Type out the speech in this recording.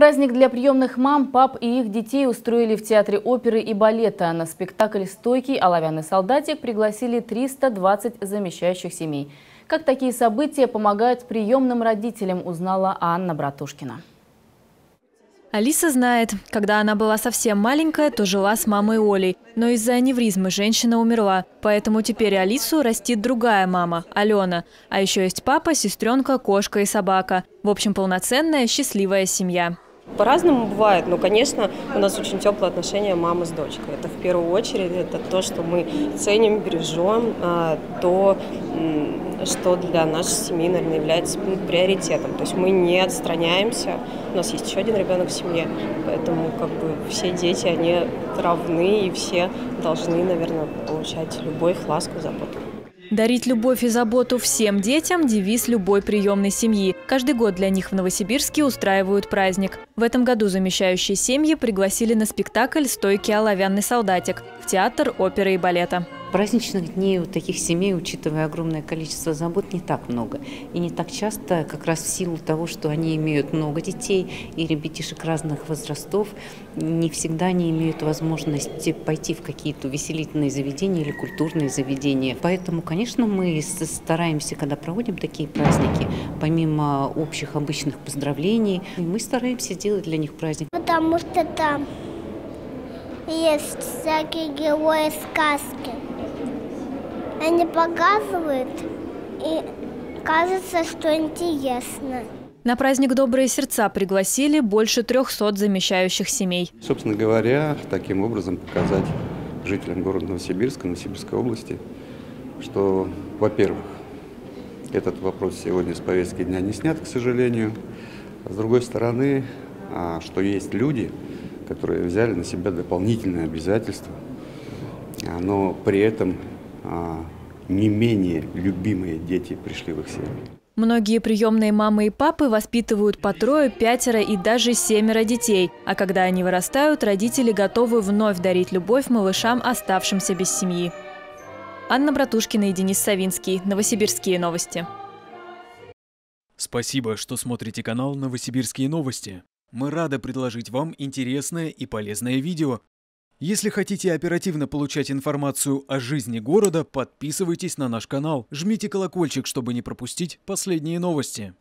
Праздник для приемных мам, пап и их детей устроили в Театре оперы и балета. На спектакль «Стойкий оловянный солдатик» пригласили 320 замещающих семей. Как такие события помогают приемным родителям, узнала Анна Братушкина. Алиса знает, когда она была совсем маленькая, то жила с мамой Олей. Но из-за аневризмы женщина умерла. Поэтому теперь Алису растит другая мама, Алена. А еще есть папа, сестренка, кошка и собака. В общем, полноценная, счастливая семья. По-разному бывает, но, конечно, у нас очень теплые отношения мамы с дочкой. Это в первую очередь это то, что мы ценим, бережем, а, то, что для нашей семьи, наверное, является приоритетом. То есть мы не отстраняемся. У нас есть еще один ребенок в семье, поэтому как бы все дети, они равны, и все должны, наверное, получать любовь, ласку, заботу. Дарить любовь и заботу всем детям – девиз любой приемной семьи. Каждый год для них в Новосибирске устраивают праздник. В этом году замещающие семьи пригласили на спектакль «Стойкий оловянный солдатик» в театр оперы и балета. Праздничных дней у таких семей, учитывая огромное количество забот, не так много. И не так часто, как раз в силу того, что они имеют много детей и ребятишек разных возрастов, не всегда они имеют возможность пойти в какие-то увеселительные заведения или культурные заведения. Поэтому, конечно, мы стараемся, когда проводим такие праздники, помимо общих обычных поздравлений, мы стараемся сделать для них праздник. Потому что там есть всякие герои сказки. Они показывают, и кажется, что интересно. На праздник «Добрые сердца» пригласили больше 300 замещающих семей. Собственно говоря, таким образом показать жителям города Новосибирска, Новосибирской области, что, во-первых, этот вопрос сегодня с повестки дня не снят, к сожалению. А с другой стороны, а, что есть люди, которые взяли на себя дополнительные обязательства, но при этом не менее любимые дети пришли в их семьи. Многие приемные мамы и папы воспитывают по трое, пятеро и даже семеро детей. А когда они вырастают, родители готовы вновь дарить любовь малышам, оставшимся без семьи. Анна Братушкина и Денис Савинский. Новосибирские новости. Спасибо, что смотрите канал «Новосибирские новости». Мы рады предложить вам интересное и полезное видео. Если хотите оперативно получать информацию о жизни города, подписывайтесь на наш канал, жмите колокольчик, чтобы не пропустить последние новости.